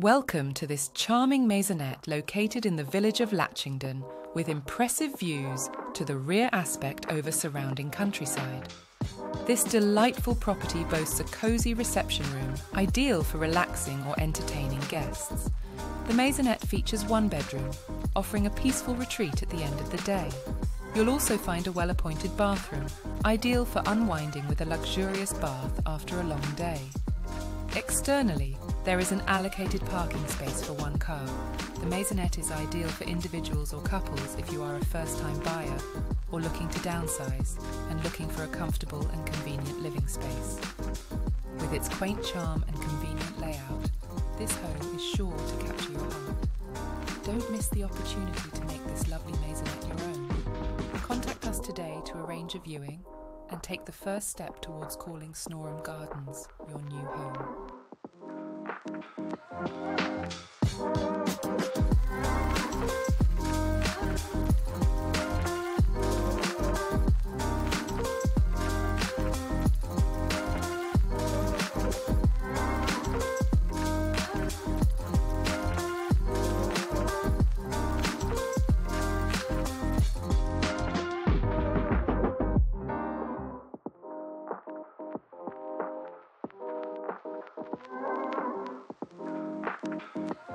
Welcome to this charming maisonette located in the village of Latchingdon with impressive views to the rear aspect over surrounding countryside. This delightful property boasts a cosy reception room, ideal for relaxing or entertaining guests. The maisonette features one bedroom, offering a peaceful retreat at the end of the day. You'll also find a well appointed bathroom, ideal for unwinding with a luxurious bath after a long day. Externally, there is an allocated parking space for one car. The maisonette is ideal for individuals or couples if you are a first time buyer or looking to downsize and looking for a comfortable and convenient living space. With its quaint charm and convenient layout, this home is sure to capture your heart. Don't miss the opportunity to make this lovely maisonette your own. Contact us today to arrange a viewing and take the first step towards calling Snoreham Gardens your new home.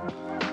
Bye.